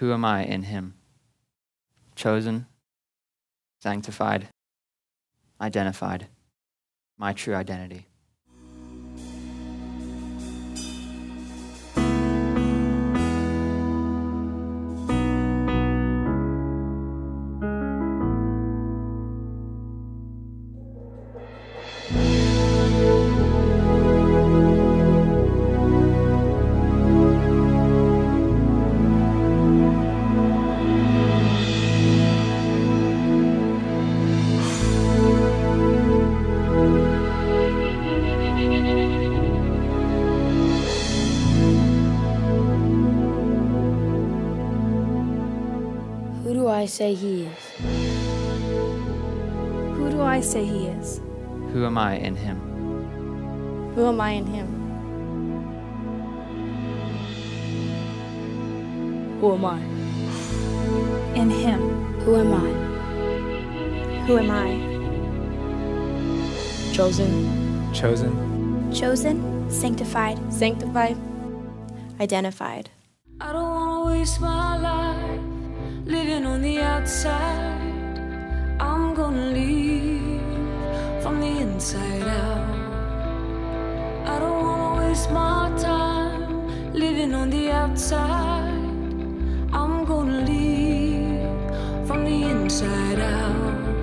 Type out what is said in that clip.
Who am I in him? Chosen, sanctified, identified, my true identity. Who do I say he is? Who do I say he is? Who am I in him? Who am I in him? Who am I? In him. Who am I? Who am I? Chosen, chosen, Chosen, sanctified, sanctified, identified. I don't wanna waste my life living on the outside. I'm gonna leave from the inside out. I don't wanna waste my time living on the outside. I'm gonna leave from the inside out.